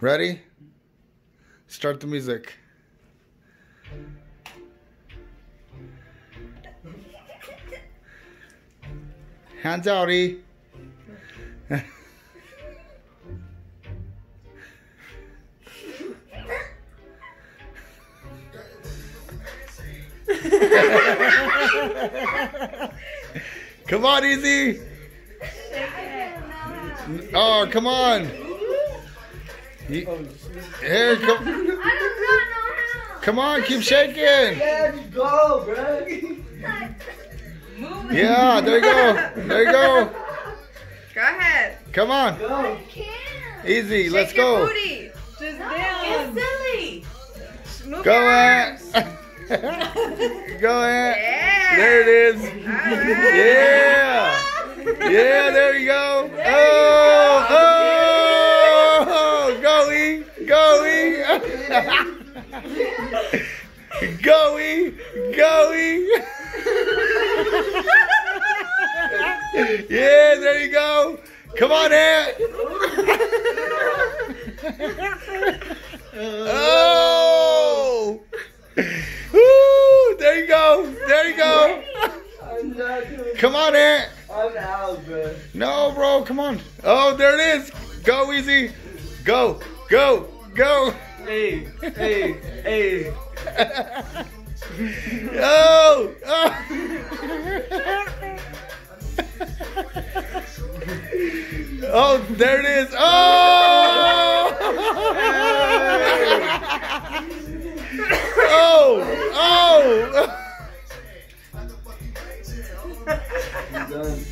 Ready? Start the music. Hands out, E. come on, Easy. Oh, come on. You- Here, come, I do not know how. come on, keep shaking. Yeah, just go, bro. Move. Yeah, there you go. There you go. Go ahead. Come on. Go. Easy, Shake let's your go. booty. Just No, down. silly. Move Go your ahead. Go ahead. Yeah. There it is. All right. Yeah. Yeah, there you go. There Oh, oh. E. Go, E. Go, E. Yeah, there you go. Come on, Ant. Oh. Woo, there you go. There you go. Come on, Ant. I'm out, bro. No, bro, come on. Oh, there it is. Go easy. Go, go, go. Hey, hey, hey. oh, oh. oh, there it is. Oh. oh, oh. I'm done.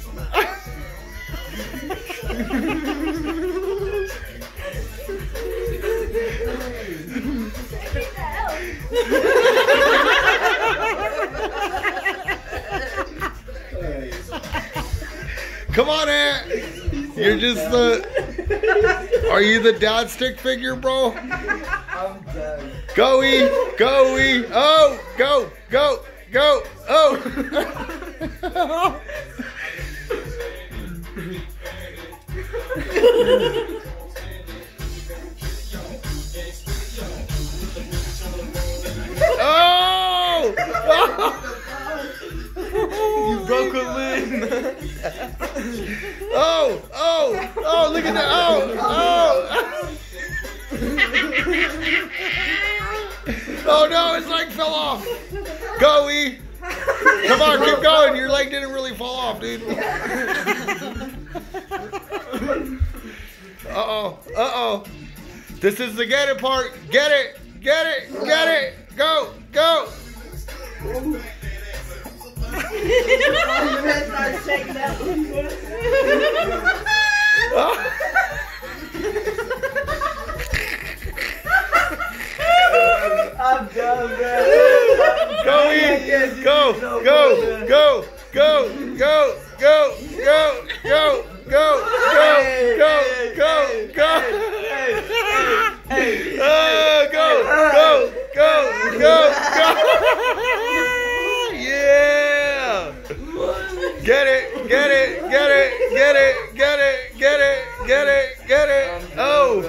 Come on, Ant. You're just the. Are you the dad stick figure, bro? I'm done. Goey, go E. Oh, go, go, go. Oh. oh. You broke a limb. Oh, oh, oh, look at that. Oh, oh. Oh no, his leg fell off. Go, E. Come on, keep going. Your leg didn't really fall off, dude. Uh oh, uh oh. This is the get it part. Get it, get it, get it. Go, go. I'm done, bro. Go, E. Go, go, go, go, go, go, go, go, go, go, go, go, go. Oh, go, go, go, go, go. Yeah. Get it, get it, get it, get it, get it, get it, get it, get it. Oh,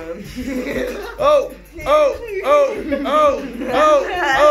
oh, oh, oh, oh, oh, oh,